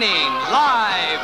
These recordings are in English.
evening, live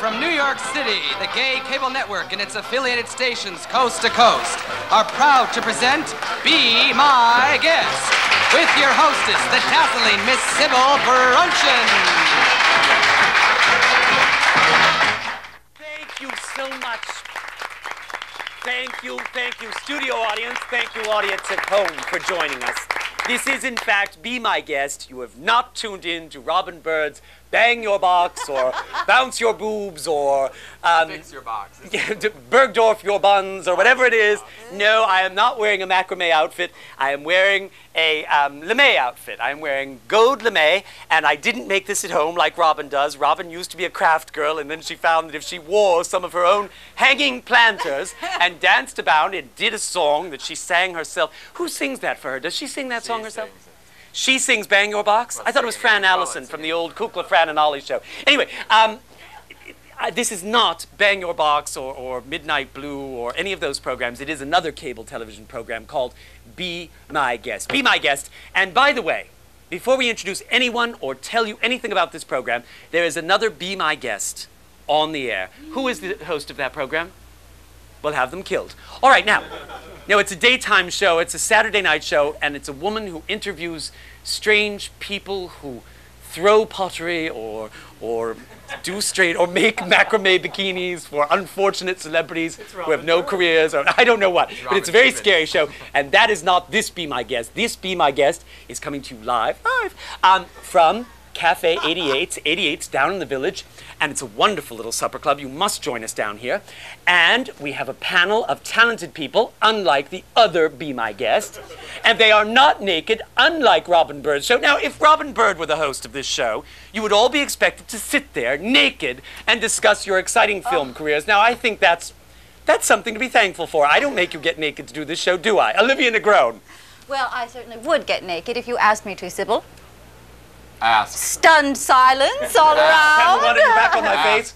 from New York City, the Gay Cable Network and its affiliated stations coast to coast are proud to present Be My Guest with your hostess, the dazzling Miss Sybil Bruncheon. Thank you so much. Thank you, thank you, studio audience. Thank you, audience at home, for joining us. This is, in fact, Be My Guest. You have not tuned in to Robin Byrd's Bang Your Box or Bounce Your Boobs or um, Fix your box. Bergdorf Your Buns or whatever it is. No, I am not wearing a macrame outfit. I am wearing a um, lame outfit. I am wearing gold lame, and I didn't make this at home like Robin does. Robin used to be a craft girl, and then she found that if she wore some of her own hanging planters and danced about and did a song that she sang herself. Who sings that for her? Does she sing that song herself? She sings Bang Your Box? I thought it was Fran Allison from the old Kukla, Fran and Ollie show. Anyway, um, this is not Bang Your Box or, or Midnight Blue or any of those programs. It is another cable television program called Be My Guest. Be My Guest. And by the way, before we introduce anyone or tell you anything about this program, there is another Be My Guest on the air. Who is the host of that program? We'll have them killed. All right, now, now it's a daytime show. It's a Saturday night show, and it's a woman who interviews strange people who throw pottery or or do straight or make macrame bikinis for unfortunate celebrities who have no careers or I don't know what. But it's a very scary show, and that is not this. Be my guest. This be my guest is coming to you live, live um, from Cafe 88. 88's down in the village, and it's a wonderful little supper club. You must join us down here. And we have a panel of talented people, unlike the other Be My Guest. And they are not naked, unlike Robin Byrd's show. Now, if Robin Bird were the host of this show, you would all be expected to sit there naked and discuss your exciting oh. film careers. Now, I think that's that's something to be thankful for. I don't make you get naked to do this show, do I? Olivia Negron. Well, I certainly would get naked if you asked me to, Sybil. Ask. Stunned silence all Have around. one in the back on my face.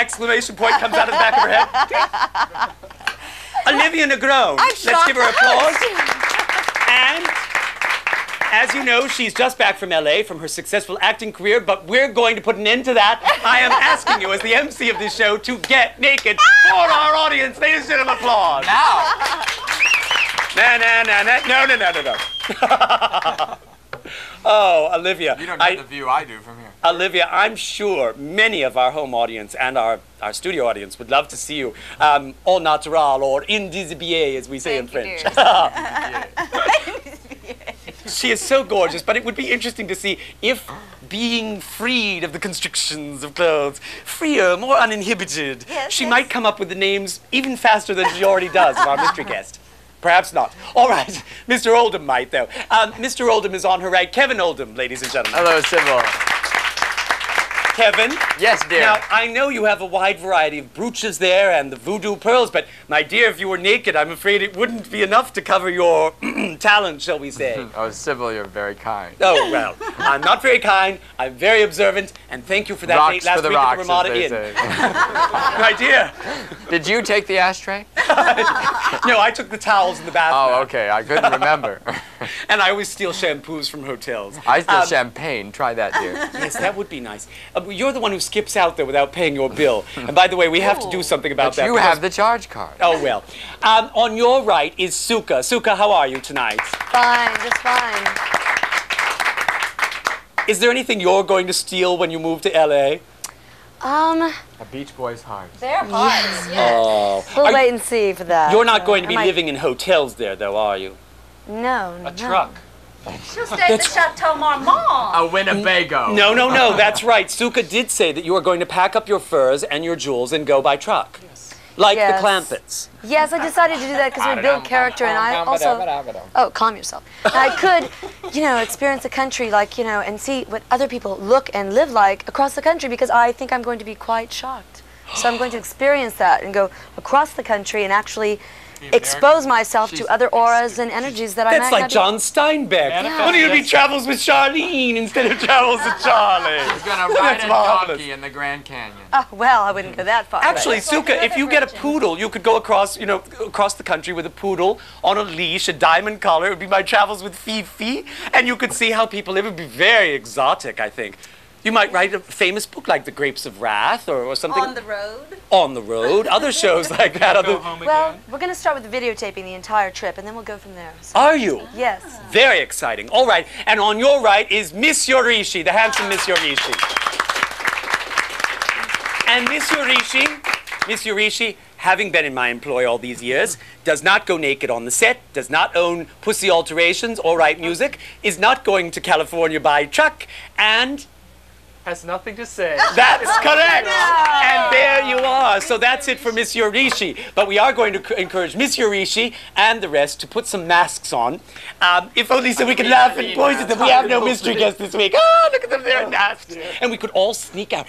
Exclamation point comes out of the back of her head. Olivia Negron. Let's give her applause. And as you know, she's just back from LA from her successful acting career, but we're going to put an end to that. I am asking you, as the MC of this show, to get naked for our audience. Ladies and gentlemen, applause. Now. Na, na, na, na. No, no, no, no, no. oh, Olivia. You don't I- the view I do from here. Olivia, I'm sure many of our home audience and our, our studio audience would love to see you um, au natural or in dishabillé, as we say Thank in you, French. dearest. she is so gorgeous, but it would be interesting to see if being freed of the constrictions of clothes, freer, more uninhibited, Yes, she yes. might come up with the names even faster than she already does of our mystery guest. Perhaps not. All right, Mr. Oldham might, though. Um, Mr. Oldham is on her right. Kevin Oldham, ladies and gentlemen. Hello, Sybil. Kevin. Yes, dear. Now, I know you have a wide variety of brooches there and the voodoo pearls, but my dear, if you were naked, I'm afraid it wouldn't be enough to cover your talent, shall we say. oh, Sybil, you're very kind. Oh, well, I'm not very kind, I'm very observant, and thank you for that rocks date last week rocks, at the Ramada Inn. My dear, Did you take the ashtray? no, I took the towels in the bathroom, Oh, okay. I couldn't remember. and I always steal shampoos from hotels. I steal Um, champagne. Try that, dear. Yes, that would be nice. Uh, you're the one who skips out there without paying your bill. And by the way, we have to do something about But that. you because- have the charge card. Oh, well. Um, on your right is Suka. Suka, how are you tonight? Fine, just fine. Is there anything you're going to steal when you move to LA? Um, A Beach Boys heart. Their hearts, yes. Oh. we'll Are- wait and see for that. You're not going to be I might- living in hotels there, though, are you? No, no. A truck. She'll stay at the Chateau Marmont. A Winnebago. No, no, no, that's right. Suka did say that you are going to pack up your furs and your jewels and go by truck. Yes. Like Yes. the Clampetts. Yes, I decided to do that because we build character, and I also. Oh, calm yourself. And I could, you know, experience the country, like you know, and see what other people look and live like across the country because I think I'm going to be quite shocked. So I'm going to experience that and go across the country and actually expose myself She's to other auras and energies that I That's might like John Steinbeck. Yeah. What are you going be travels with Charlene instead of travels with Charlie? He's gonna ride That's a marvelous. donkey in the Grand Canyon. Oh, well, I wouldn't go that far. Actually, That's Suka, if you get a poodle, you could go across, you know, across the country with a poodle on a leash, a diamond collar. It would be my travels with Fifi, and you could see how people live. It would be very exotic, I think. You might write a famous book like The Grapes of Wrath or, or something. On the road. On the road. Other shows like that. Go Other, home Well, again. we're going to start with videotaping the entire trip, and then we'll go from there. So, are you? yes. Very exciting. All right. And on your right is Miss Yorishi, the handsome Miss Yorishi. And Miss Yorishi, Miss Yorishi, having been in my employ all these years, does not go naked on the set, does not own pussy alterations or write music, is not going to California by truck, and Has nothing to say. That's correct. And there you are. So that's it for Miss Yorishi. But we are going to encourage Miss Yorishi and the rest to put some masks on. Um, if only so we can laugh and point at them. We have no mystery guest this week. Oh, look at them. They're in masks. And we could all sneak out.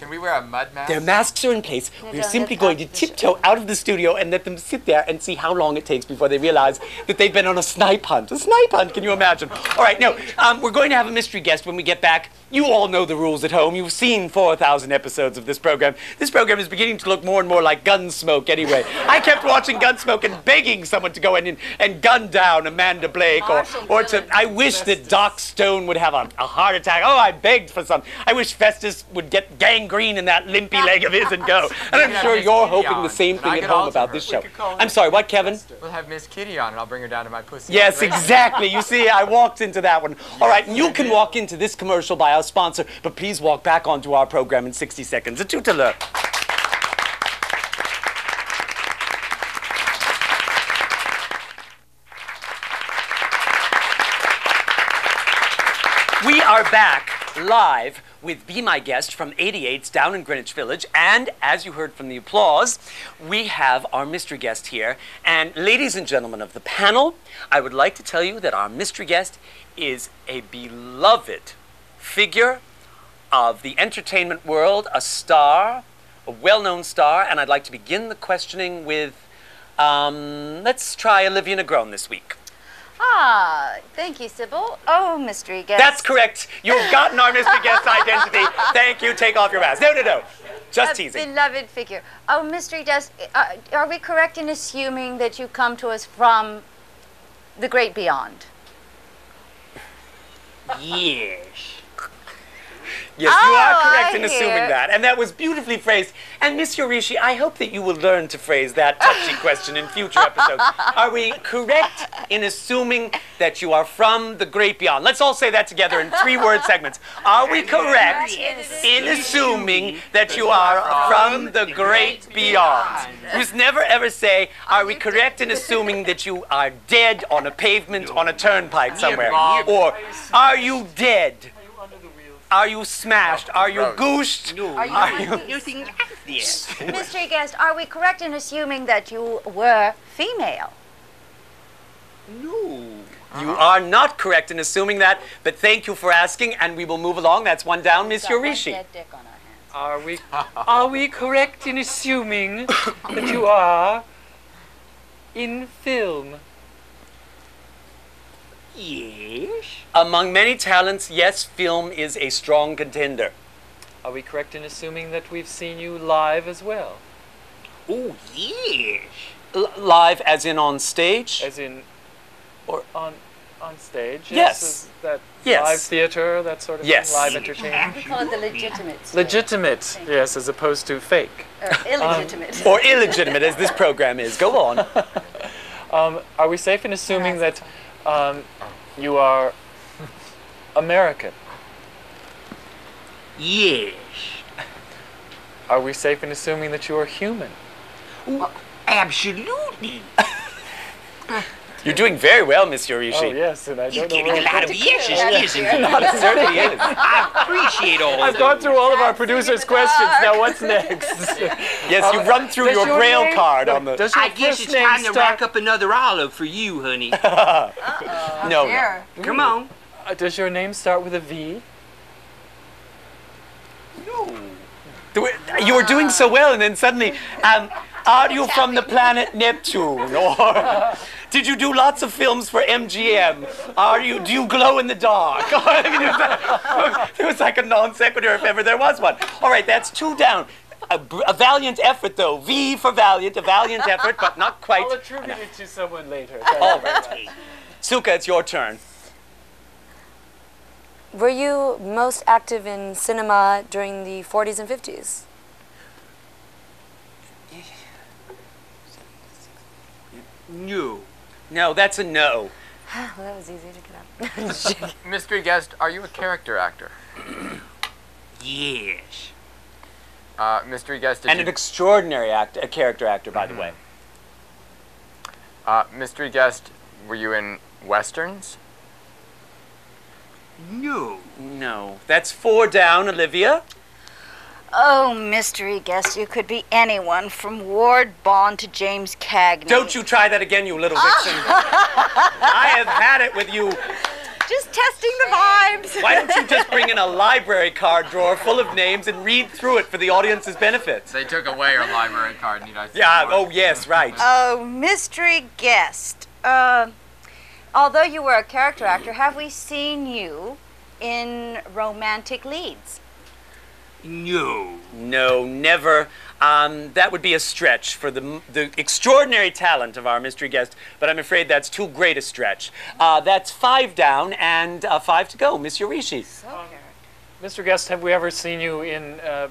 Can we wear a mud mask? Their masks are in place. We're simply going to out of the tiptoe out of the studio and let them sit there and see how long it takes before they realize that they've been on a snipe hunt. A snipe hunt, can you imagine? All right, no, um, we're going to have a mystery guest when we get back. You all know the rules at home. You've seen 4,000 episodes of this program. This program is beginning to look more and more like Gunsmoke anyway. I kept watching Gunsmoke and begging someone to go in and, and gun down Amanda Blake or, or to, I wish that Doc Stone would have a, a heart attack. Oh, I begged for some. I wish Festus would get gangrene in that limpy leg of his and go. And I'm sure you're hoping the same thing at home about this show. I'm sorry, what, Kevin? We'll have Miss Kitty on, and I'll bring her down to my pussy. Yes, exactly. You see, I walked into that one. All right, and you can walk into this commercial by our sponsor, but please walk back onto our program in 60 seconds. A tutela. We are back live with Be My Guest from 88's down in Greenwich Village. And as you heard from the applause, we have our mystery guest here. And ladies and gentlemen of the panel, I would like to tell you that our mystery guest is a beloved figure of the entertainment world, a star, a well known star. And I'd like to begin the questioning with um, let's try Olivia Negron this week. Ah, thank you, Sybil. Oh, mystery guest. That's correct. You've gotten our mystery guest identity. Thank you. Take off your mask. No, no, no. Just a teasing. beloved figure. Oh, mystery guest. Uh, are we correct in assuming that you come to us from the great beyond? Yes. Yes, you are Oh, correct I in assuming hear. that. And that was beautifully phrased. And Miss Yorishi, I hope that you will learn to phrase that touchy question in future episodes. Are we correct in assuming that you are from the great beyond? Let's all say that together in three word segments. Are we correct in assuming that you are from the great beyond? Just never ever say, are we correct in assuming that you are dead on a pavement on a turnpike somewhere? Or are you dead? Are you smashed? Oh, are you goosed? Are you? using Mystery guest, are we correct in assuming that you were female? No. You are not correct in assuming that, but thank you for asking, and we will move along. That's one down, Miss Got Yorishi. dead dick on our hands. Are we are we correct in assuming that you are in film? Yes. Among many talents, yes, film is a strong contender. Are we correct in assuming that we've seen you live as well? Oh, yes. L- live, as in on stage? As in Or- on on stage? Yes. Is that Yes. live theater, that sort of Yes. thing? Live entertainment? We call it the legitimate. stage, Legitimate, yes, as opposed to fake. Or illegitimate. or illegitimate, as this program is. Go on. Um, are we safe in assuming that um, you are American? Yes. Are we safe in assuming that you are human? Absolutely. You're doing very well, Miss Yorishi. Oh yes, and I You're don't know getting where a lot of yeses, isn't you? It certainly is. I appreciate all I've gone through all of our producers' questions. Now what's next? Yes, you run through Does your braille name- card on the. Does your I guess it's name time to start? rack up another olive for you, honey. no, no. Come on. uh, does your name start with a V? No. You were doing so well, and then suddenly, um, are you from the planet Neptune? Or did you do lots of films for MGM? Are you? Do you glow in the dark? It was, like, it was like a non sequitur if ever there was one. All right, that's two down. A, a valiant effort, though. V for valiant, a valiant effort, but not quite. I'll attribute it to someone later. All right. Suka, it's your turn. were you most active in cinema during the 40s and 50s? No. No, that's a no. well, that was easy to get up. Mystery guest, are you a character actor? Yes. Uh, mystery guest, did And you, an extraordinary act, a character actor, by the way. uh, mystery guest, were you in westerns? No. No. That's four down, Olivia. Oh, mystery guest, you could be anyone from Ward Bond to James Cagney. Don't you try that again, you little vixen. I have had it with you. Just testing the vibes. Why don't you just bring in a library card drawer full of names and read through it for the audience's benefit? They took away your library card. Need I say Yeah, more? oh, yes, right. Oh, mystery guest. Uh, although you were a character actor, have we seen you in romantic leads? No. No, never. Um, that would be a stretch for the, the extraordinary talent of our mystery guest, but I'm afraid that's too great a stretch. Uh, that's five down and uh, five to go. Miss Yorishi. Mr. Guest, have we ever seen you in uh,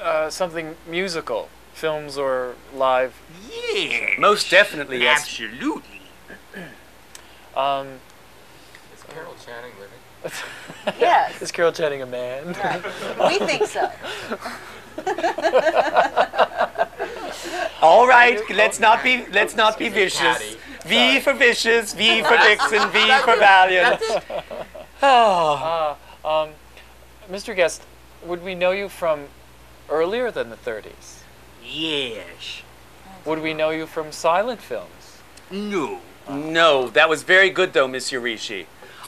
uh, something musical, films or live? Yes. Most definitely, yes. Absolutely. Um, Is Carol Channing living? Yes, is Carol Channing a man? we think so. All right, let's not be let's not be vicious. V for vicious, V for vixen, V for valiant. Oh, um, Mr. Guest, would we know you from earlier than the 30s? Yes. Would we know you from silent films? No. no, that was very good though, Miss Yorishi.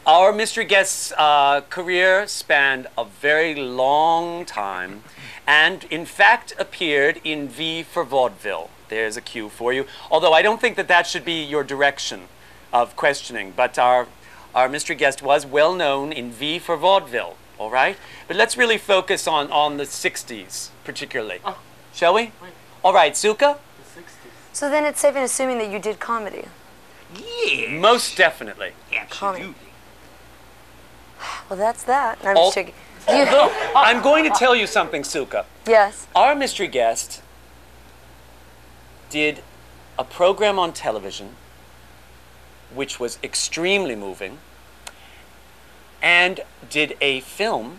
Our mystery guest's uh, career spanned a very long time, and in fact appeared in V for Vaudeville. There's a cue for you. Although I don't think that that should be your direction of questioning, but our our mystery guest was well known in V for Vaudeville. All right, but let's really focus on on the '60s particularly, shall we? All right, Suka. The 60s. So then it's safe in assuming that you did comedy. Yes. Most definitely. Absolutely. Well, that's that. I'm All- just. I'm going to tell you something, Suka. yes. Our mystery guest did a program on television which was extremely moving and did a film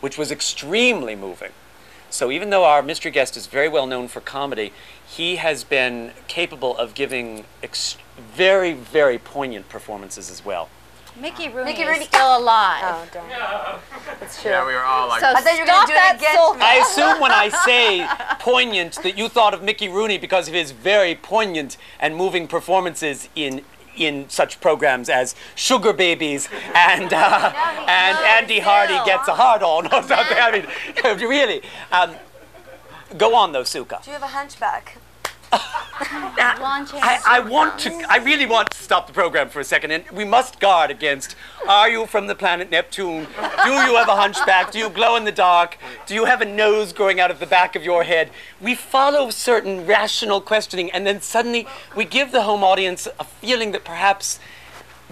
which was extremely moving. So even though our mystery guest is very well known for comedy, he has been capable of giving ex- very, very poignant performances as well. Mickey Rooney, Mickey is Rooney- still alive. Oh, darn. That's true. Yeah, we were all like, So I thought you were stop gonna do it that soul- I assume when I say poignant that you thought of Mickey Rooney because of his very poignant and moving performances in in such programs as Sugar Babies and uh, and Andy Hardy gets a hard on or something. I mean, really. Um, go on though, Suka. Do you have a hunchback? I, I want to. I really want to stop the program for a second, and we must guard against. Are you from the planet Neptune? Do you have a hunchback? Do you glow in the dark? Do you have a nose growing out of the back of your head? We follow certain rational questioning, and then suddenly we give the home audience a feeling that perhaps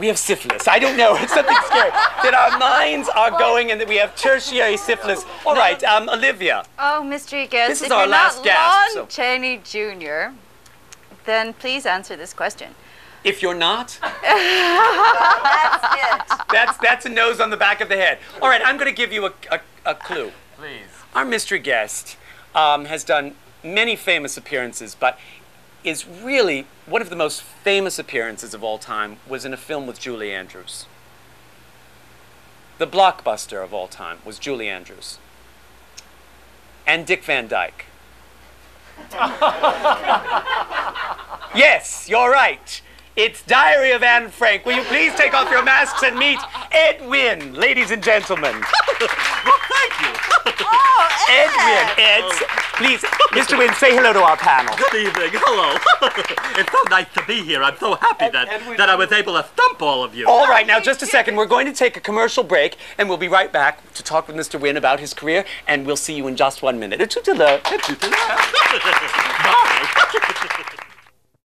we have syphilis. I don't know. It's something scary. that our minds are going, and that we have tertiary syphilis. All right, um, Olivia. Oh, mystery guest, This is if our you're last not gasp, Lon so- Chaney Jr., then please answer this question. If you're not, That's it. that's that's a nose on the back of the head. All right, I'm going to give you a, a, a clue. please. Our mystery guest um, has done many famous appearances, but is really one of the most famous appearances of all time was in a film with Julie Andrews. The blockbuster of all time was Julie Andrews. And Dick Van Dyke. yes, you're right. It's Diary of Anne Frank. Will you please take off your masks and meet Ed Wynn, ladies and gentlemen? Thank you. Ed Wynn, Ed, oh. please, Mr. Wynn, say hello to our panel. Good evening. Hello. it's so nice to be here. I'm so happy that, that I was able to stump all of you. All right, now just a second. We're going to take a commercial break, and we'll be right back to talk with Mr. Wynn about his career, and we'll see you in just one minute. Bye.